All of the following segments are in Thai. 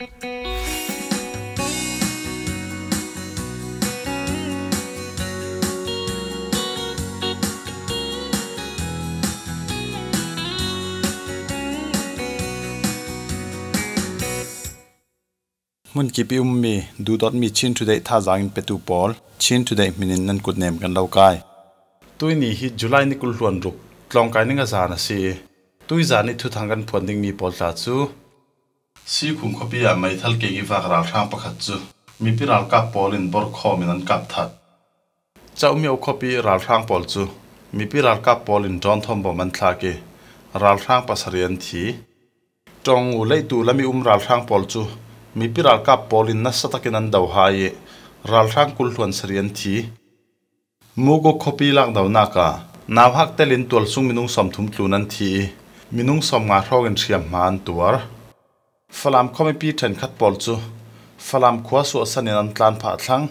มันกี่ปีมมีดูดอดมีชินทุเดท่าจางเป็นตูปอลชินทุเดมินินนันกดเนมกันเล่ากายตัวนี้ฮิตจุลัยนี่กุลวนรุกลองกายนี่ก็จานสิตัวจานี่ทุทางกันพอนดิ่งมีปอลตาซูสีคุมขบียไม่ทัลเกี่ยวกับราทางประคัตจูมีพิรัลกับปอลินบอร์คอมินันกับทัดเจ้ามีอคบีราลทางปอลจูมีพิรัลกับปอลินจอนทอมบอมันทาเกราลทางาษสเรียนทีจงอุเลตูและมีอุมราลทางปอลจูมีพิรัลกับปอลินนัสตะกินันดาวหายราลทางกุลทวนเสรียนทีมูกคบีลักดาวนากานาพักเตลินตัวลุงมินุงสมทุมตูนันทีมินุงสมงาทอกันเชียมมานตัวฟลามคอมิปีเทนคัดบอลจูฟลามควาสุอสันนันตลานผาทัง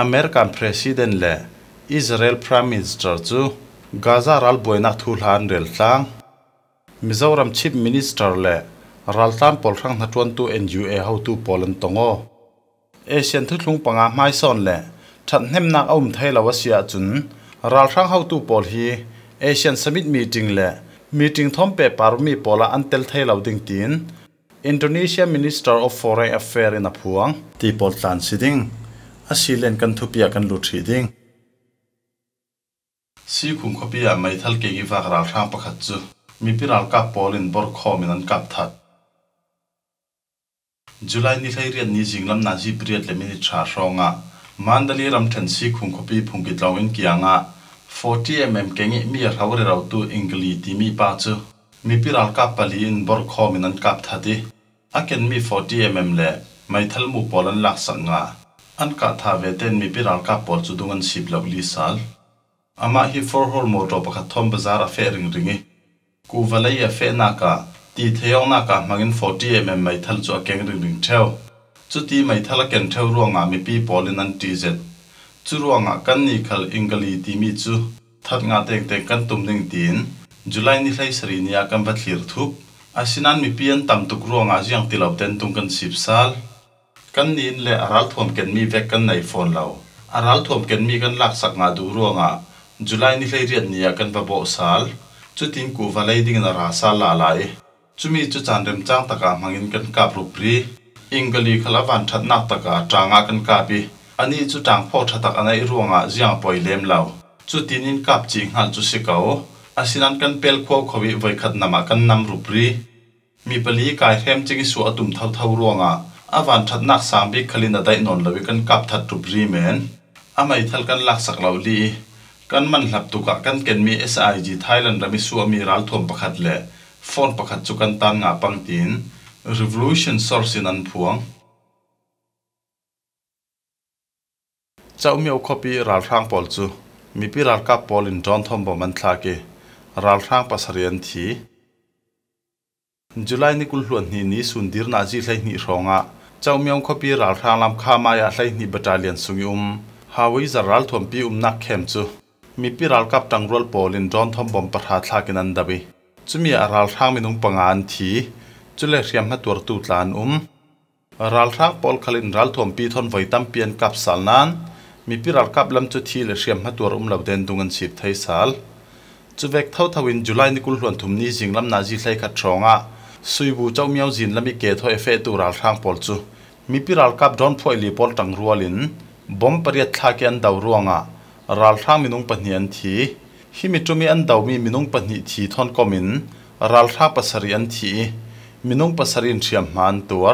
อเมริกันประธานบลีอิสราเอลพรีมิสเตอร์จูกาซารัลบวยนักทูลฮันเรลทังมิซาวรัมชิปมินิสเตอร์และรัลตันปอลทังนัดวันตูเอ็นยูเอฮาวตูบอลันตงโอเอเชียนทุลุงปังอาไมซอนและฉันเห็นนักอุ้มไทยลาวเสียจุนรัลทังฮาวตูบอลฮีเอเชียนสมิธมีจริงและมีจริงทอมเปปารุมีปอลาอันเตลไทยลาวดิงตีนอินโดนีเซียมินิสเตอร์ออฟฟอร์เรนแอฟเฟร์ในนภวงตีปอลตันซิดิงอาศิเลนกันทุบียกันลุทิดิงซีคุมขบิยาไม่ทัลเกกิฟากราชางประคัตจูมีพิรัลกับปอลินบอร์คอมินันกับทัดจุลัยนิทเรียนนิจิงลำนาจีเปรียดเลมินิชาร์องะมันเดลีรำเทนซีคุมขบีพุงกิตลาวินกียังะ40 mm เก่งมีเอราวเรราตูอังกฤษที่มีปาจูมีพิรัลกาบปลีอินบอร์คอมินันกาบทัดิอาเกนมี40 mm เละไม่ทัลมูปอลันลักสังงาอันกะทาเวเตนมีพิรัลกาปอลจุดงันสิบลาลีสัลอามาฮีฟอร์ฮอลมอร์โตปะคัทอมบซาร์เฟริงริงีกูวาเลัยเฟนากาตีเทียงนากามังิน40มมไม่ทัลจุอเกงริงริงเทวจุดที่ไม่ทัลเกนเทวร่วงอามีพีปอลินันตีเซจจุร่วงอากันนี่คัลอิงกลีตีมีจุทัดงาเต็งเต็งกันตุ่มหนึ่งตีนจุลัยนีไใชสรีนิยากันบัดลีรทุบอาศินันมีเพียนตมตุกรวงอาจียงติลาวเต็นตุงกันสิบสัลกันนินและอารัลทวมเกนมีเวกกันในฟอนเราอารัลทวมเกนมีกันลักสักงาดูรวงอ่ะจุลัยนีไใชเรียนนิยากันบระโบสัลจุดท้งกูฟลาเลยดิ่งนาราซาลาลายจุมีจุจันเริ่มจ้างตะกามังอินกันกับรูปรีอิงกะลีขลับวันทัดนักตะกาจางากันกาบีอันนี้จุดจังพ่อทัดตะกันในรวงอ่ะจียงปล่อยเลมเราจุดทีนินกับจิงหันจุดสิเกาอาสินันกันเปลควาวขวิไวขัดนำมากันนำรูปรีมีปลีกายเทมจิงสัวตุ่มเทาเท่ารวงอ่ะอวันทัดนักสามบิคลินาได้นอนเลิกันกับทัดรูปรีแมนอาไม่ทัดกันลักสักเหล่าดีกันมันหลับตุกะกันเกณฑ์มีเอสไอจีไทยแลนด์แะมิสัวมีรัลทวมประคัดแล่ฟอนประคัดจุกันตางาปังตีน revolution source นันพวงจะมีโอคอปีรัลทางปอลจูมีพิรัลกับปอลินจอนทอมบอมันทากีรัลทังปัสเรียนทีจุลัยนี่กุลหลวนนี่นี่สุนดีรนาจีเลยนี่รองะเจ้ามีองคขบีรัลทังลำคามายาเลยนี่บัตรเลียนสุงยุมฮาวิจารัลทอมปีอุมนักเข้มจูมีปีรัลกับตังรัลปอลินจอนทอมบอมประทาทากินันดับิจุมีอารัลทังมีนุงปังอันทีจุเลเรียมหัตัวตูดลานอุมรัลทังปอลคลินรัลทอมปีทอนไวตั้มเปียนกับสัลนั้นมีปีรัลกับลำจุทีเลเรียมหัตัวอุมเหล่าเดนดุงันสิบไทยสัลจูเวกเท่าทวินจุลานิกุลหลวนทุมนี้จิงลำนาจีไซคัดชองอ่ะสุยบูเจ้าเมียวจินและมีเกทเอฟเอตูรัลทางปอลจูมีพิรัลกับดอนพอยลีปอลตังรัวลินบอมปริยัตทากันดาวรัวงะรัลทางมินุงปัญญันทีฮิมิจูมีอันดาวมีมินุงปัญญิทีทอนกอมินรัลทางปัสรียันทีมินุงปัสรินเชียมมันตัว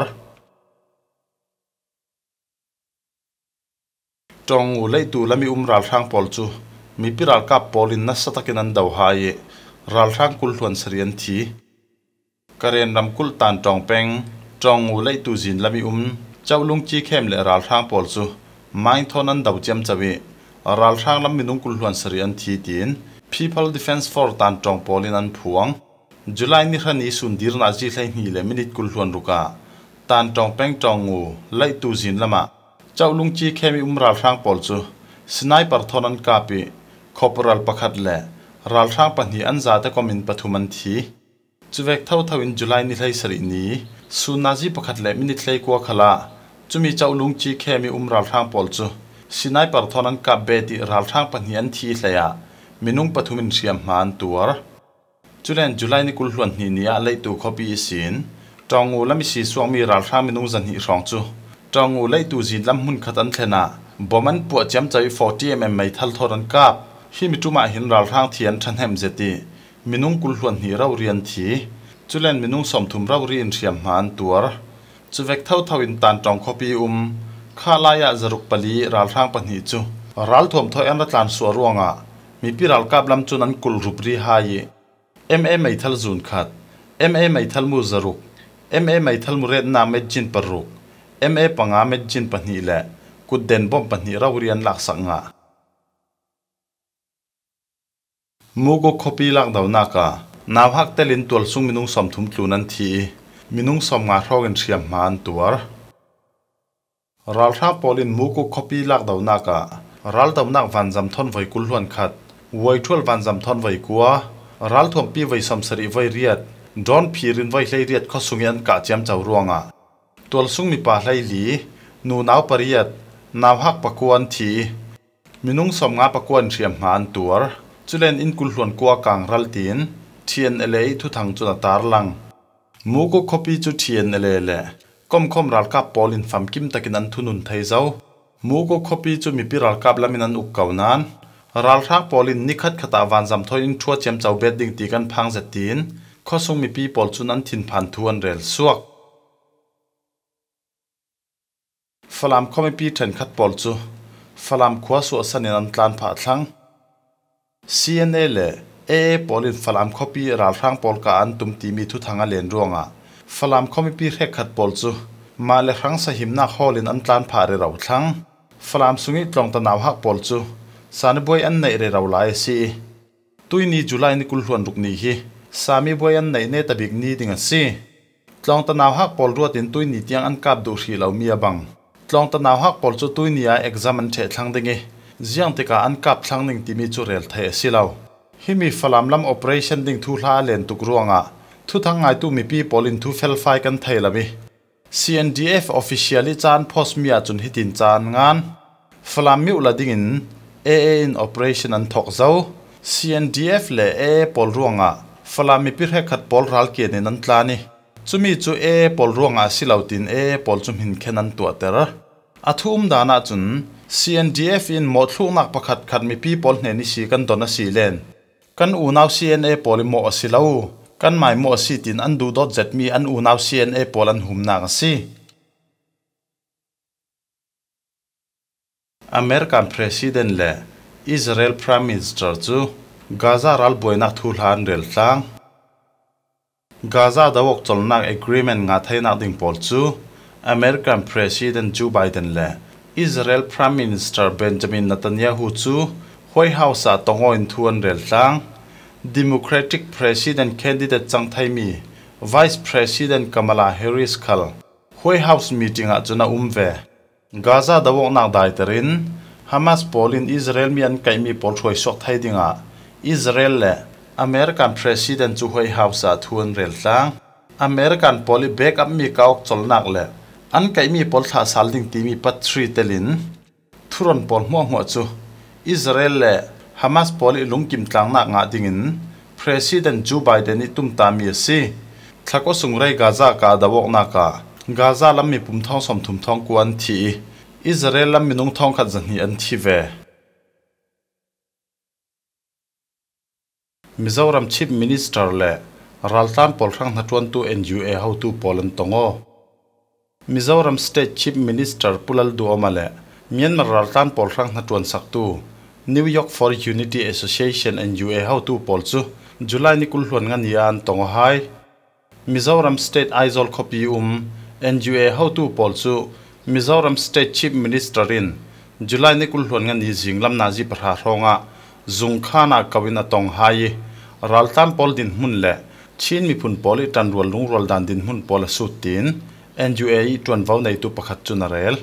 จงอุเลตูและมีอุมรัลทางปอลจูมีพิรัลกัปอลินนัสตะกินันดาวหารัลทังคุลทวนเสียนทีกระเรียนรำคุลตานจองเปงจองอูไลตูจินละมีอุมเจ้าลุงจีเข้มและรัลทังปอลซูไม่ทอนันดาวเจียมจะวีรัลทังลำมีนุงคุลทวนเสียนทีดิน People Defense Force ตานจองปอลินันพวงจุลัยนิคนีสุนดีรนาจีไลนีเลมินิตคุลทวนรุกาตานจองเปงจองอูไลตูจินละมาเจ้าลุงจีเข้มอุมรัลทังปอลซูสไนเปอร์ทอนันกาปีขบรัลประคัดแหละรัลช่างปัญญาอันจาแต่ก็มินปฐุมันทีจุเวกเท่าทวินจุไลนิไลสรินีสุนาจีประคัดแหละมินิไลกัวขลาจุมีเจ้าลุงจีแค่มีอุ้มรัลช่างปอลจูสินายปรทอนันกับเบติรัลช่างปัญญาอันทีเลยะมินุงปฐุมินเชียมหานตัว จุเลนจุไลนิกุลหลวนหินีอาเลตูคบีสินจองูและมิสีสวงมีรัลช่างมินุงจันหิรองจูจองูเลตูจีลำมุนขัดอันเทนาบ่มันปวดจำใจฟอร์ตี้เอ็มไม่ทัลทอนนกับฮิมิจุมาหินรัลทางเทียนชันแฮมเจตีมินุงกุลหวนหีเราเรียนทีจุเลนมินุงสมทุมเราเรียนเฉียมหานตัวจุเวกเท่าเทวินตันจองคอปีอุมข้าลายะจรุปปลีรัลทางปนิจุรัลทมทอยอันละจานสัวร่วงอ่ะมีพิรัลกาบลำจุนันกุลรูปรีหายเอ็มเอไม่ทัลจูนขัดเอ็มเอไม่ทัลมูจรุกเอ็มเอไม่ทัลมูเรตนาเมจินปรุกเอ็มเอปังอาเมจินปนีแหละกุดเดนบอมปนีเราเรียนหลักสังอะมูกโคบีลักเดานากานาพักเตลินตัวสุงมมินุงสมทุมจูนันทีมินุงสมงาโรงันเชียมมานตัวรัลทราปอลินมูกโคบีลักเดานาการัลเดานักวันจำทนไว้กุลวนขัดไว้ทั่วันจำทนไว้กัวรัลทวมปีไว้สมสริไว้เรียดดอนพีรินไว้เลเรียดข้อสุญญักกะเจียมเจ้ารวงอะตัวสุงมมีป่าไรลีนูนาวปะเรียด นาพักปะกวนที มินุงสมงานปะกวนเชียมมานตัวจุเลนอินกุลหลวนกัวกางรัลตินเทียนเอเลยทุทังจุนตารลังมูก็คบีจุเทียนเอเลเแหละก้มคมรัลกับปอลินฟัมกิมตะกินันทุนุนไทยเจ้ามูก็คบีจุมีปีรัลกับละมินันอุกเกานันรัลทักปอลินนิคัดขตาวันจำทอยอินทัวเจียมเจ้าเบ็ดดิ่งตีกันพังเสตีนข้อทรงมีปีปอลจุนันทินผ่านทวนเรลซวกฟลามข้อมีปีเทนคัดปอลจูฟลามคว้าสวสนินันตลานผาทั้ง CNA เลเอปอลินฟลามคอปีราลรังปอลกาอันตุมตีมีทุทางเลนร่วงอ่ะฟลามคอมีปีเรกขัดปอลจูมาเลครั้งสหิมนักฮอลินอันตรานผ่าเรเราทั้งฟลามสุงิตรองตะนาวหักปอลจูสานบวยอันไหนเรเราลายสีตุยนี้จุลัยนิกุลหวนรุกนี้ฮีสามีบวยอันไหนเนตบิกนี้ดิงันสีตรองตะนาวหักปอลรัวตินตุยนี้เตียงอันกับดูทีเราเมียบังตรองตะนาวหักปอลจูตุยนี้อ่ะเอ็กซามันเชททังดิงี้ย ziang tika an kap thlang ning timi chu rel the silau himi falam lam operation ding thu hla len tuk ruanga thu thang ngai tu mi pi polin thu fel fai kan thailami CNDF officially chan post mia chun hitin chan ngan falam mi ula ding in AA in operation an thok zau CNDF le A pol ruanga falam mi pi khat pol ral ke ne nan tlani chumi chu A pol ruanga silautin A pol chum hin khenan tu atera athum dana chun CNDF in mot thu nak pakhat khat mi pi pol hne ni si kan dona si len kan u naw CNA pol mo asilo kan mai mo si tin an du dot zet mi an u naw CNA pol an hum na si American president le Israel prime minister chu Gaza ral boina thu hlan rel tlang Gaza dawok cholnak agreement nga thaina ding pol chu American president Joe Biden le อิสราเอลพรีมินสเตอร์เบนจามินนัตันยาฮูจูหวยเฮาส์อาตงอินทวนเรลซังดิโมคราติกเพรสิดเนนแคนดิเดตจังไทมีไวส์เพรสิดเนนกัมลาเฮริสคัลหวยเฮาส์มีติงอาจุนาอุมเวกาซาดาวอกนักไดเตรินฮามาสปอลินอิสราเอลมีอันไกมีปอลชวยสกททยดิงอาอิสราเอลเละอเมริกันเพรสิดเนนจูหวยเฮาส์อาทวนเรลซังอเมริกันพอลิเบกอัมมีเก้าวกจลนักเล่อันไก่มีปลท่าสาลดิงตีมีปัตทรีเตลินทุรนปลม่วงหัวจูอิสราเอลและฮามาสปอลลุงกิมตังนักงาดิงินประธานจูไบเดนิตุมตามีสิทัก็สุงไรกาซากาดาวกนากากาซาลำมมีปุ่มทองสมถุมทองกวนทีอิสราเอลลำมีนุงทองขัดจันฮีอันทีเวมิซารัมชิปมินิสเตอร์และรัลตันปอลทรั้งนัดวันตัวเอ็นยูเอเฮาตูปอลันตงอมิซาอรัมสเตทชิฟมินิสเตอร์พูดลดูออมาเล้เมียนมารลตันปอลรังนัดวันสักตู้นิวยอร์กฟอร์ยูนิตี้แอสโซเชชันแอนยูเอเฮาตู่ปอลซูจุลายนี้คุณหวนงานยานตองไฮมิซาอรัมสเตทไอซอลคอปิอุมแอนยูเอเฮาตู่ปอลซูมิซอรัมสเตทชิฟมินิสเตอร์รินจุลายนี้คุณหลวนงานยิงลำนาจิปราฮงะซุง้านากวินาตองไฮยรัลตันปอลดินหุ่นเละชินมีพุ่นปอลิตันรัวลุงรวลดันดินหุ่นปอลสุดทิ้ง NUA จวนว่าในตัวปรขัตจุนเรล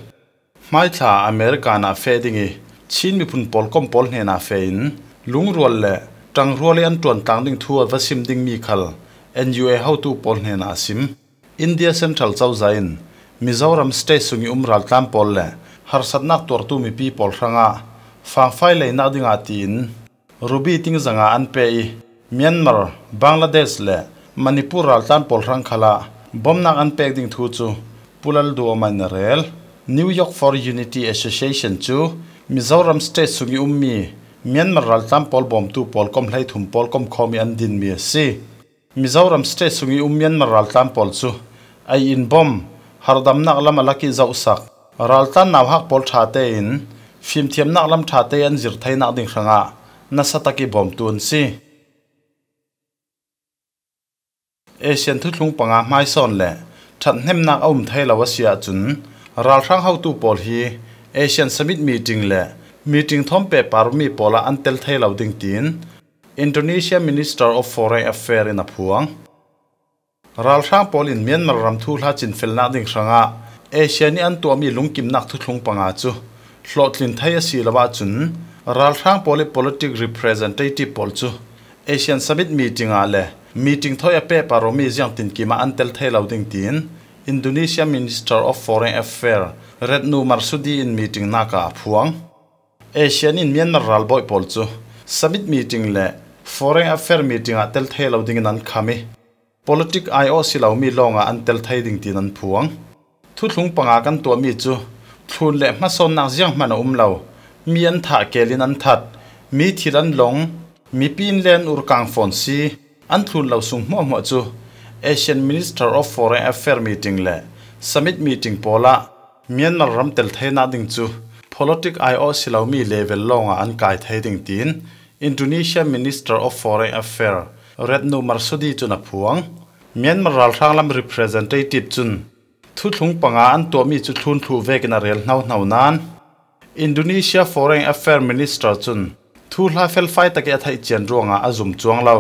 ไม่ถ้าอเมริกาหน้าเฟดิงีชินมีพุนปอลก้มปอลเฮนาเฟนลุงรวนและจังรัวเลียนจวนต่างดิ่งทัวร์วัสิมดิ่งมีขัล NUA เ้าตุปอลเฮนาซิมอินเดียเซ็นทรัลเจ้าใจน์มิซาวรัมสเตสุงิอุมรัลตัมปอลและฮาร์สันนักตัวตัวมีปีปอลรังอาฟังไฟเลยนัาดิ่งอาตินรูบีติงสังอาอันเปย์เมียนมาร์บังลาเดสและมณีปุรัลตัมปอลรังขลา bomna an pekding thu chu pulal du o man rel new york for unity association chu mizoram state sungi ummi myanmar ral tam pol bom tu pol kom lai thum pol kom khomi an din mi si mizoram state sungi um myanmar ral tam pol chu ai in bom hardam nak lam ki zau sak ral tan naw hak pol tha te in phim thiam nak lam tha te an zir thai na ding khanga nasataki bom tun si เอเชียนทุกลุงปังอาไม่สนแหละฉันเห็นนักอุ้มไทยลาวเสียจุนราครั้งเข้าตู้ปอลฮีเอเชียนสมิธมีจริงแหละ มีจริงทอมเปปาร์มีปอลาอันเตลไทยลาวดิงติน i n น o n e ี i a Minister o อ f ฟออ i g n a f f อเฟร์ n a น u วง g ราครั้งปอลินเมียนมารำทูลาจินเฟลนาดิงสังอาเอเชียนี่อันตัวมีลุงกิมนักทุกลุงปังอาจูหลอดลินไทยสีลาวจุนราครั้งปอลิ politics representative ปอลจูเอเชียนสมิธมีจริงอาแเล่ meeting thoya paper ro mi jiang tin ki ma antel thailo ding tin Indonesia Minister of Foreign Affairs Retno Marsudi in meeting naka phuang Asian in Myanmar ral boy pol chu summit meeting le Foreign Affairs meeting a tel thailo ding nan khami politic IOC lo mi longa antel thai ding tin an phuang thu thlung panga kan to mi chu thun le ma son nak jiang man um lo mi an tha kelin an that mi thiran long mi pin len ur kang fon si an thun lo sung mo mo chu Asian Minister of Foreign Affairs meeting le summit meeting pola Myanmar ram tel thaina ding chu politic IO silomi level long an kai thai ding tin Indonesia Minister of Foreign Affairs Retno Marsudi chuna phuang Myanmar ral lam representative chun thu thlung panga an to mi chu thun thu vekna rel nau nau nan Indonesia Foreign Affairs Minister chun thu hla fel fai take a thai chen ronga azum chuang lo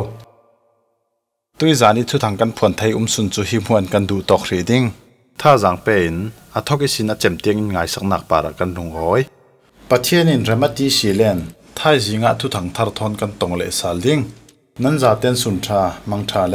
ตุยจานิทุทางกันผ่อนไทยอุ้มสุนจูฮิมวนกันดูตอกรีดิ้งท่าจางเป็นอาทอกิสินอาเจมเตียงง่ายสักหนักปาระกันลุงหอยประเทศยนินรมัตีสีเลนท้ายจิงะทุทางทารทอนกันตรงเลสาลดิ้งนั้นจาเต้นสุนทรามังทาเล